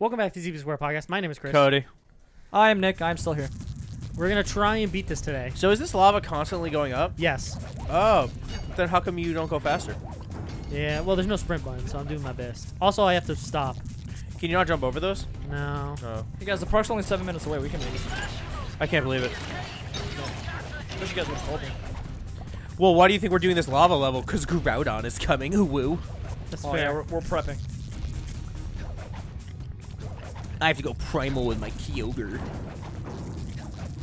Welcome back to the CP Square Podcast. My name is Chris. Cody. I'm Nick. I'm still here. We're gonna try and beat this today. So is this lava constantly going up? Yes. Oh, then how come you don't go faster? Yeah. Well, there's no sprint button, so I'm doing my best. Also, I have to stop. Can you not jump over those? No. Oh, You guys, the park's only seven minutes away. We can make it. I can't believe it. Wish you guys would have told me. Well, why do you think we're doing this lava level? Because Groudon is coming. Ooh, woo. That's Oh fair. yeah, we're, we're prepping. I have to go primal with my Kyogre.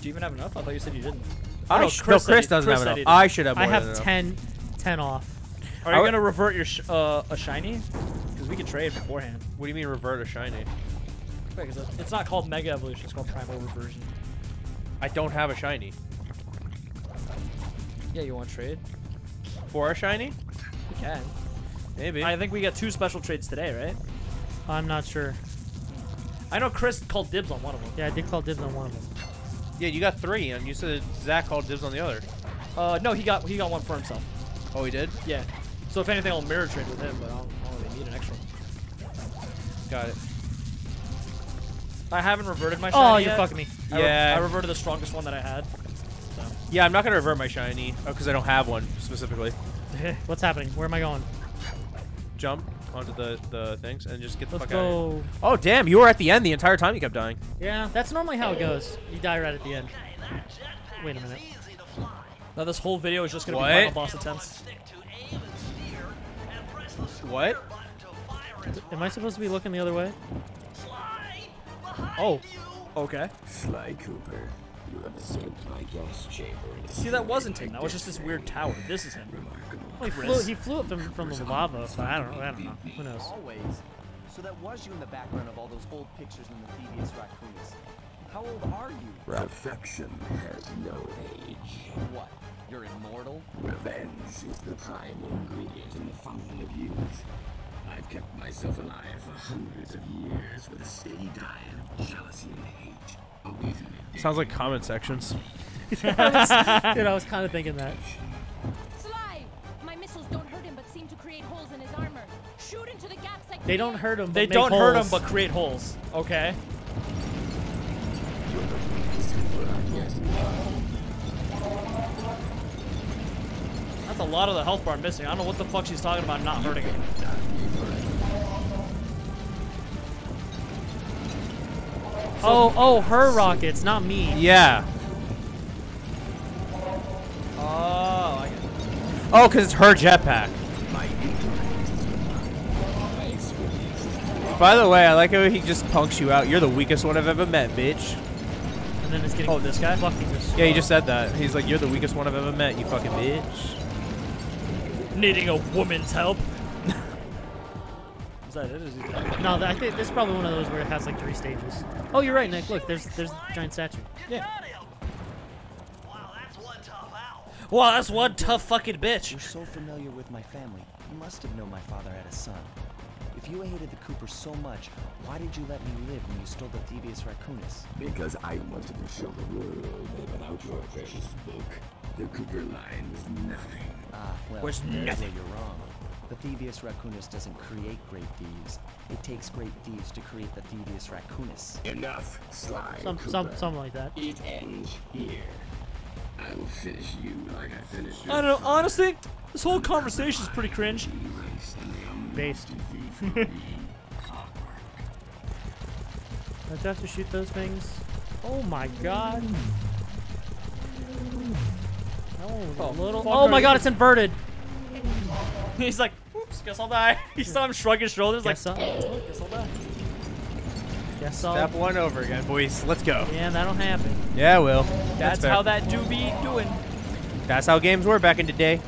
Do you even have enough? I thought you said you didn't. I no, sh- Chris no, Chris doesn't Chris have said enough. he did. I should have more I have than enough. 10, 10 off. Are you gonna revert your sh uh, a shiny? Because we could trade beforehand. What do you mean revert a shiny? Wait, 'cause it's not called Mega Evolution. It's called Primal Reversion. I don't have a shiny. Yeah, you want to trade? For a shiny? We can. Maybe. I think we got two special trades today, right? I'm not sure. I know Chris called dibs on one of them. Yeah, I did call dibs on one of them. yeah, you got three, and you said Zach called dibs on the other. Uh, no, he got he got one for himself. Oh, he did? Yeah. So if anything, I'll mirror trade with him, but I don't, I don't really need an extra. one. Got it. I haven't reverted my shiny Oh, you're yet. fucking me. I re- Yeah. I reverted the strongest one that I had. So. Yeah, I'm not going to revert my shiny because I don't have one specifically. What's happening? Where am I going? Jump onto the, the things and just get the Let's fuck out of here. Oh, damn. You were at the end the entire time you kept dying. Yeah, that's normally how it goes. You die right at the end. Wait a minute. Now this whole video is just gonna What? be final boss attempts. What? Am I supposed to be looking the other way? Oh. Okay. Sly Cooper, you have escaped my gas chamber. See, that wasn't him. That was just this weird tower. This is him. Well, he flew, he flew up from, from the lava, but I don't know. I don't know. Who knows? Always. So that was you in the background of all those old pictures in the Thievius Raccoonus. How old are you? Perfection has no age. What? You're immortal? Revenge is the prime ingredient in the fountain of youth. I've kept myself alive for hundreds of years with a steady diet of jealousy and hate. Awaiting a Sounds like comment sections. Dude, I was kind of thinking that. Sly! My missiles don't hurt him, but seem to create holes in his armor. Shoot into the gaps I They don't hurt him. But They make don't hurt him, but create holes. Okay. That's a lot of the health bar missing. I don't know what the fuck she's talking about not hurting him. Oh, oh, her rockets, not me. Yeah. Oh, I. Oh, because it's her jetpack. By the way, I like how he just punks you out. You're the weakest one I've ever met, bitch. And then it's getting. Oh, this guy? Yeah, he just said that. He's like, you're the weakest one I've ever met, you fucking bitch. Needing a woman's help. Is that it? Is No, I think this is probably one of those where it has like three stages. Oh, you're right, Nick. Look, there's there's a giant statue. Yeah. Wow, that's one tough fucking bitch. You're so familiar with my family. You must have known my father had a son. If you hated the Coopers so much, why did you let me live when you stole the Thievius Raccoonus? Because I wanted to show the world that without your precious book, the Cooper line was nothing. Ah, well, Was there's nothing. where you're wrong. The Thievius Raccoonus doesn't create great thieves. It takes great thieves to create the Thievius Raccoonus. Enough, Sly Some Cooper. some something like that. It ends here. I will finish you like I finished your I don't know. Honestly, this whole conversation is pretty cringe. Erase Based. unwanted thee from me. Don't you have to shoot those things? Oh my god. Mm. No, Oh, little. Oh my god, it's inverted. He's like, oops, guess I'll die. You saw him shrug his shoulders like, Guess so. "Oh, guess I'll die. Guess so. Step one over again, boys. Let's go. Yeah, that'll happen. Yeah, will. That's fair. how that do be doing. That's how games were back in the day.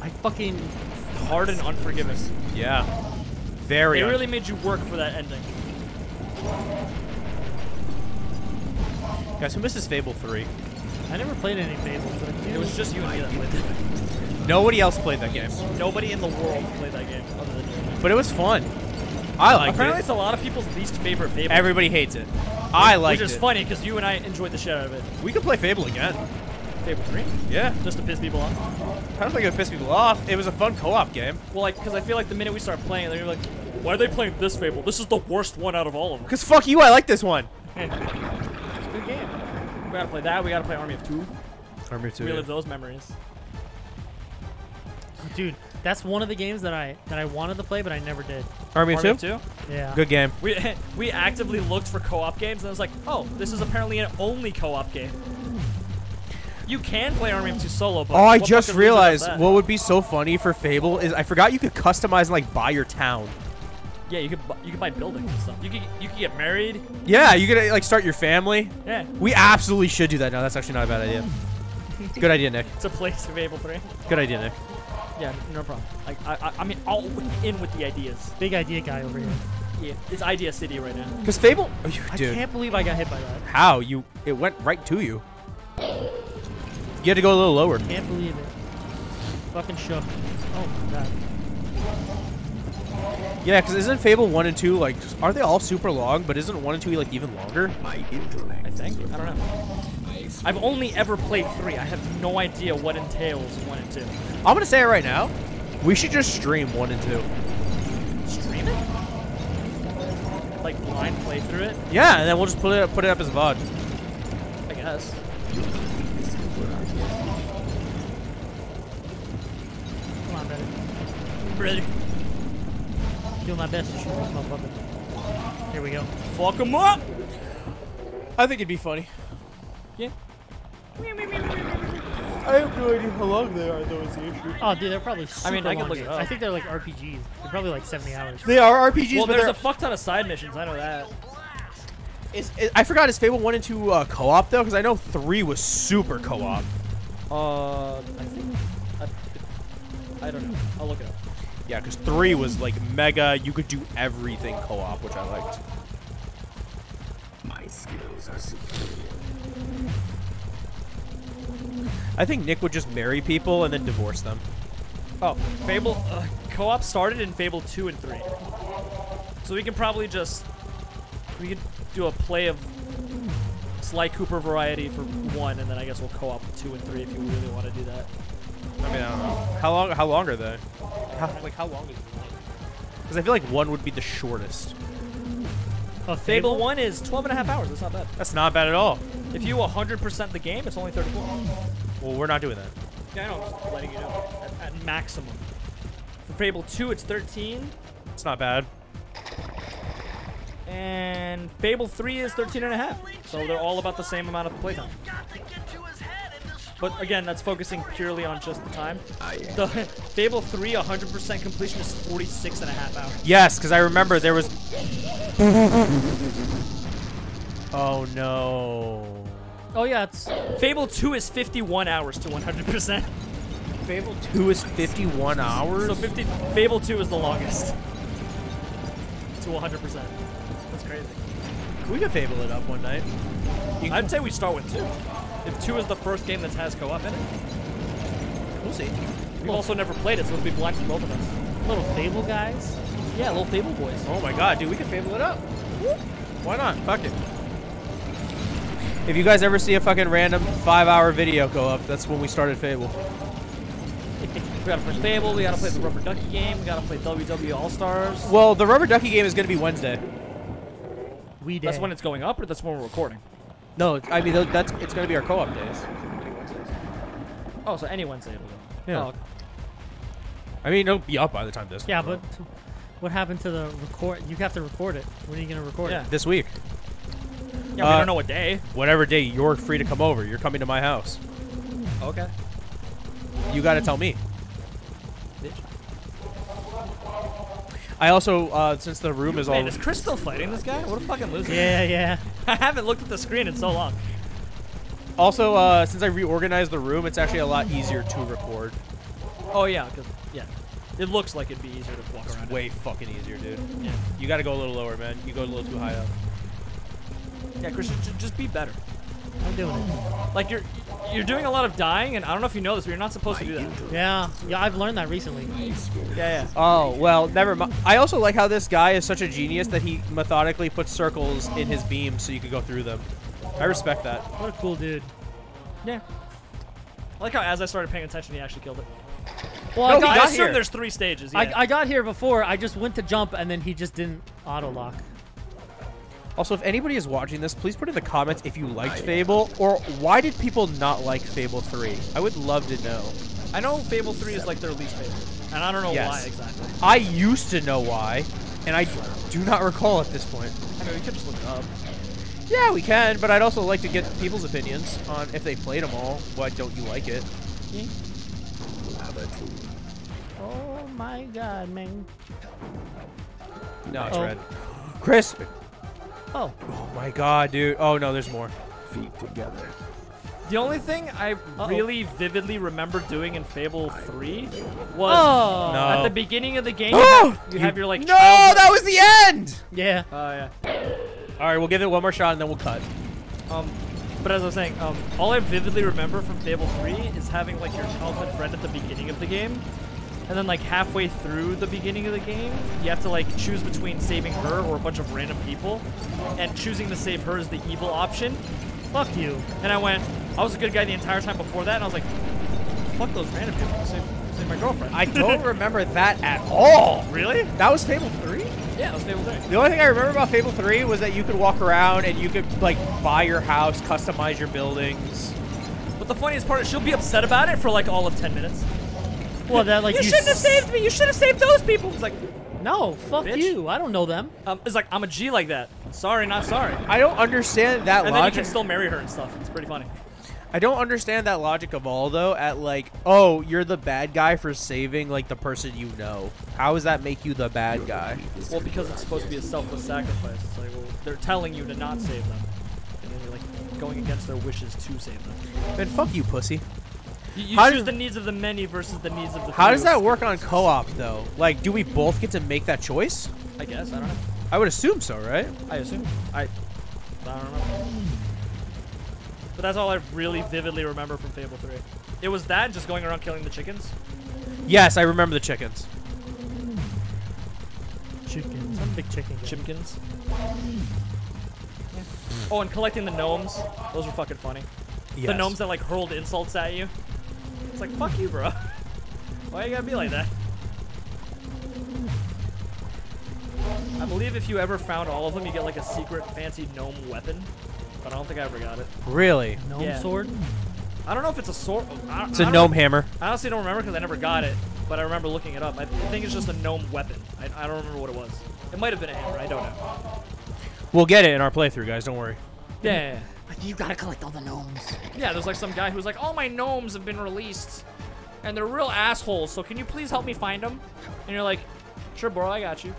I fucking. Hard and unforgiving. Yeah. Very. They un- really made you work for that ending. Guys, who misses Fable 3? I never played any Fable, but It was just you and me that played it. Nobody else played that game. Nobody in the world played that game other than you. But it was fun. I liked Apparently, it. it's a lot of people's least favorite Fable. Everybody hates it. I liked Which is it. funny because you and I enjoyed the shit out of it. We could play Fable again. Fable 3? Yeah. Just to piss people off. I don't think it would piss people off. It was a fun co-op game. Well, like, because I feel like the minute we start playing, they're like, Why are they playing this Fable? This is the worst one out of all of them. Cause fuck you, I like this one. It's a good game. We gotta play that. We gotta play Army of Two. Army of two. we Relive those memories. Dude, that's one of the games that I that I wanted to play, but I never did. Army Army two. of Two. Yeah. Good game. We we actively looked for co-op games, and I was like, oh, this is apparently an only co-op game. You can play Army of Two solo, but Oh, I just fucking loser does realized what would be so funny for Fable is I forgot you could customize and like buy your town. Yeah, you could bu- you could buy buildings and stuff. You could you could get married. Yeah, you could like start your family. Yeah, We absolutely should do that. No, that's actually not a bad idea. Good idea, Nick. it's a place for Fable Three. Good idea, Nick. Yeah, no problem. Like I I, I mean, all in with the ideas. Big idea guy over here. Yeah, it's Idea City right now. Cause Fable, oh, you, I dude, can't believe I got hit by that. how you? It went right to you. You had to go a little lower. Can't believe it. Fucking shook. Oh my god. Yeah, because isn't Fable one and two like? Are they all super long? But isn't one and two like even longer? My intellect. I think. I don't know. I've only ever played three. I have no idea what entails one and two. I'm gonna say it right now. We should just stream one and two. Stream it? Like blind play through it? Yeah, and then we'll just put it put it up as a VOD. I guess. Come on, brother. Ready? Doing my best to shoot this motherfucker. Here we go. Fuck him up! I think it'd be funny. Yeah. I have no idea how long they are, though. Is the issue. Oh, dude, they're probably super I mean, I could long look it up. I think they're like RPGs. They're probably like 70 hours. They are RPGs, Well, but there's they're, a fuck ton of side missions. I know that. is, is- I forgot. Is Fable one and two uh, co-op though? Because I know three was super co-op. Uh, I think. I, I don't know. I'll look it up. Yeah, because three was like mega. You could do everything co-op, which I liked. My skills are superior. I think Nick would just marry people and then divorce them. Oh, Fable uh, co-op started in Fable two and three. So we can probably just we could do a play of Sly Cooper variety for one, and then I guess we'll co-op two and three if you really want to do that. I mean, I don't know. How long? How long are they? How, like how long is it? Because I feel like one would be the shortest. Oh, Fable one is 12 and a half hours. That's not bad. That's not bad at all. If you 100% the game, it's only 34. Well, we're not doing that. Yeah, I know. I'm just letting you know. At, at maximum. For Fable 2, it's 13. It's not bad. And Fable 3 is 13 and a half. So they're all about the same amount of playtime. But again, that's focusing purely on just the time. I The Fable 3 100% completion is 46 and a half hours. Yes, because I remember there was. oh no. Oh yeah, it's Fable 2 is 51 hours to 100%. Fable 2 is 51 hours. So 50 Fable 2 is the longest. To 100%. That's crazy. we could Fable it up one night. I'd say we start with 2. If 2 is the first game that has co-op in it. we'll see. We've also never played it, so it'll be blind for both of us. little Fable guys. Yeah, little Fable boys. Oh my god, dude, we can Fable it up. Why not? Fuck it. If you guys ever see a fucking random five-hour video go up, that's when we started Fable. We gotta play Fable, we gotta play the Rubber Ducky game, we gotta play WW All Stars. Well, the Rubber Ducky game is gonna be Wednesday. We did. That's when it's going up, or that's when we're recording? No, I mean that's it's gonna be our co-op days. Oh, so any Wednesday it'll go. Yeah. Oh, okay. I mean, it'll be up by the time this. Yeah, but what happened to the record? You have to record it. When are you gonna record Yeah. it? this week, Yeah, we Uh, don't know what day. whatever day you're free to come over, you're coming to my house. Okay. You gotta tell me. I also, uh, since the room is all Man, is Chris still fighting this guy? What a fucking loser. Yeah, yeah. I haven't looked at the screen in so long. also uh, since I reorganized the room, it's actually a lot easier to record. Oh, yeah, 'cause- yeah. It looks like it'd be easier to walk around. in. Way fucking easier, dude. Yeah. You gotta go a little lower, man. You go a little too high up. Yeah, Christian, ju- just be better. I'm doing it. Like, you're you're doing a lot of dying, and I don't know if you know this, but you're not supposed to do that. Yeah, yeah. I've learned that recently. Yeah, yeah. Oh well, never mind. I also like how this guy is such a genius that he methodically puts circles in his beams so you could go through them. I respect that. What a cool dude. Yeah. I like how as I started paying attention, he actually killed it. Well, No, I he got, I got assume here. there's three stages. Yeah. I, I got here before. I just went to jump and then he just didn't auto lock. Also, if anybody is watching this, please put in the comments if you liked Fable or why did people not like Fable 3? I would love to know. I know Fable 3 is like their least favorite, and I don't know Yes. why exactly. I used to know why, and I do not recall at this point. I mean, we could just look it up. Yeah, we can, but I'd also like to get people's opinions on if they played them all. Why don't you like it? Hmm? Oh my god, man. No, it's Oh. red. Chris! Oh, Oh my god, dude. Oh no, there's more. Feet together. The only thing I Uh-oh. really vividly remember doing in Fable 3 was Oh. No. at the beginning of the game, you, Oh! have, you have your like No, childhood- that was the end! yeah. Oh yeah. All right, we'll give it one more shot and then we'll cut. Um, but as I was saying, um, all I vividly remember from Fable 3 is having like your childhood friend at the beginning of the game, and then like halfway through the beginning of the game, you have to like choose between saving her or a bunch of random people, and choosing to save her is the evil option. Fuck you. And I went, I was a good guy the entire time before that, and I was like, fuck those random people, save, save my girlfriend. I don't remember that at all. really? That was Fable 3? Yeah, that was Fable 3. The only thing I remember about Fable 3 was that you could walk around and you could, like, buy your house, customize your buildings. But the funniest part is she'll be upset about it for like all of 10 minutes. Well, that like You, you, shouldn't have saved me. You should have saved those people. It's like, No, fuck Bitch. you. I don't know them. um, it's like I'm a G like that. Sorry, not sorry. I don't understand that logic And then you can still marry her and stuff. It's pretty funny. I don't understand that logic of all, though, at, like, oh, you're the bad guy for saving, like, the person you know. How does that make you the bad guy? Well, because it's supposed to be a selfless sacrifice. It's like, well, they're telling you to not save them, and then you're like going against their wishes to save them. Then fuck you, pussy. You, you How choose does- the needs of the many versus the needs of the How few. does that work on co-op, though? Like, do we both get to make that choice? I guess I don't know. I would assume so, right? I assume. I. I don't know. But that's all I really vividly remember from Fable 3. It was that just going around killing the chickens. Yes, I remember the chickens. Chicken. Some big chicken. guy. Chimkins. Oh, and collecting the gnomes. Those were fucking funny. The gnomes that like hurled insults at you. It's like, fuck you, bro. Why you gotta be like that? I believe if you ever found all of them, you get like a secret fancy gnome weapon. But I don't think I ever got it. Really? Gnome Yeah. sword. I don't know if it's a sword. I, It's I a don't- gnome hammer. I honestly don't remember because I never got it, but I remember looking it up. I think it's just a gnome weapon. I, I don't remember what it was. It might have been a hammer. I don't know. We'll get it in our playthrough, guys. Don't worry. Yeah, yeah, yeah. Like you gotta collect all the gnomes. Yeah, there's like some guy who's like, all my gnomes have been released, and they're real assholes. So can you please help me find them? And you're like, sure, bro, I got you.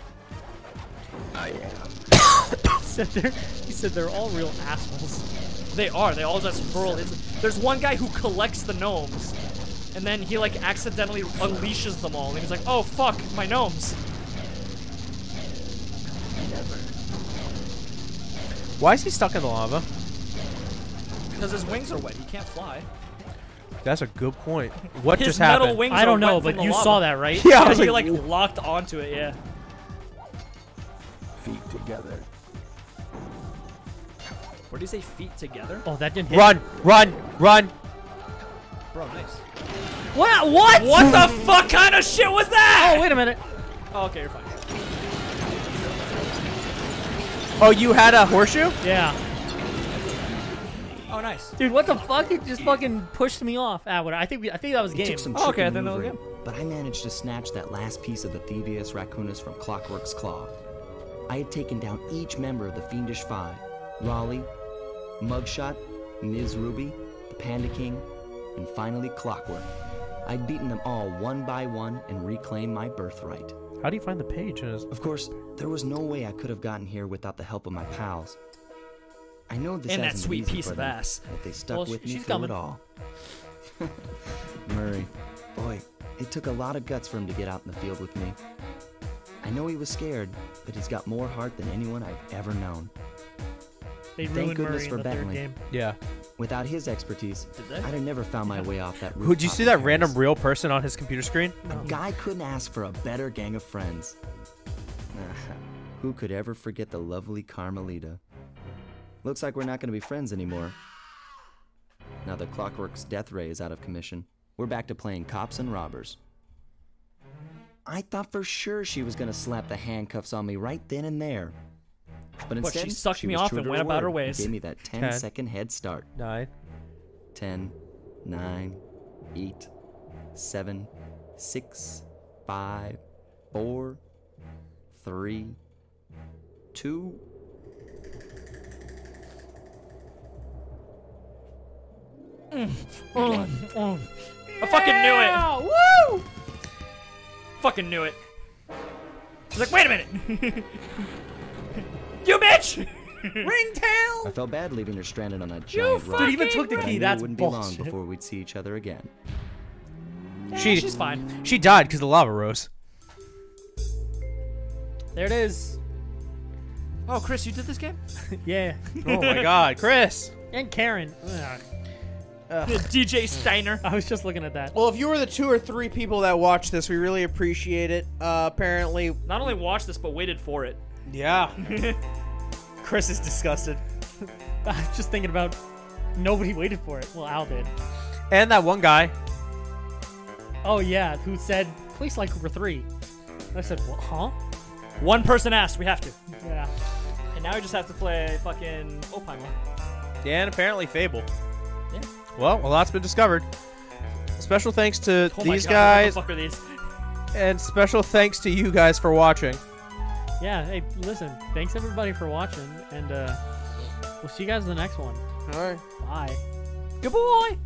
I am. He said they're, he said they're all real assholes. They are. They all just hurl. There's one guy who collects the gnomes, and then he like accidentally unleashes them all, and he's like, oh fuck, my gnomes. Why is he stuck in the lava? Because his wings are wet. He can't fly. That's a good point. What His just metal happened? wings I don't know, but you lava. saw that, right? Yeah, I Yeah, was he like, like locked onto it. Yeah. Feet together. Where do you say feet together? Oh, that didn't hit. run, run, run. Bro, nice. What? What? What the fuck kind of shit was that? Oh, wait a minute. Oh, okay, you're fine. Oh, you had a horseshoe? Yeah. Oh, nice. Dude, what the fuck? It just fucking pushed me off. Ah, what? I think we, I think that was It game. took some Oh, okay, tricky then that was maneuvering, but I managed to snatch that last piece of the Thievius Raccoonus from Clockwerk's claw. I had taken down each member of the Fiendish Five Raleigh, Muggshot, Mz. Ruby, the Panda King, and finally Clockwerk. I'd beaten them all one by one and reclaimed my birthright. How do you find the page? Of course, there was no way I could have gotten here without the help of my pals. I know this And that hasn't been sweet piece for of them, ass. but they stuck Well, sh- with me she's through coming. it all. Murray, boy, it took a lot of guts for him to get out in the field with me. I know he was scared, but he's got more heart than anyone I've ever known. They Thank goodness Murray for in the third Bentley. game. Yeah. Without his expertise, I'd have never found my way off that roof. Would you see that random real person on his computer screen? A guy couldn't ask for a better gang of friends. Who could ever forget the lovely Carmelita? Looks like we're not going to be friends anymore. Now the Clockwerk's death ray is out of commission, we're back to playing cops and robbers. I thought for sure she was gonna slap the handcuffs on me right then and there. But But she instead, sucked me off and went about her ways. Gave me that 10 Ten. second head start. Nine. 10, 9, 8, 7, 6, 5, 4, 3, 2. Mm, mm, mm. I fucking knew it. Woo! Fucking knew it. I was like, wait a minute. you bitch! Ringtail. I felt bad leaving her stranded on that giant rock. Dude, even took the key. knew That's it wouldn't be long before we'd see each other again. She She's fine. she died because the lava rose. There it is. Oh, Chris, you did this game? Yeah. Oh my God, Chris. And Karen. Ugh. DJ Steiner. I was just looking at that. Well, if you were the two or three people that watched this, we really appreciate it. Uh, apparently, Not only watched this, but waited for it. Yeah. Chris is disgusted. I was just thinking about nobody waited for it. Well, Al did. And that one guy. Oh yeah, who said please like Cooper three? I said, what, huh? One person asked, we have to. Yeah. And now we just have to play fucking Oppenheimer. Yeah, and apparently Fable. Yeah. Well, a lot's been discovered. Special thanks to Oh these God, guys, What the fuck are these? and special thanks to you guys for watching. Yeah. Hey, listen. Thanks everybody for watching, and uh, we'll see you guys in the next one. All right. Bye. Good boy.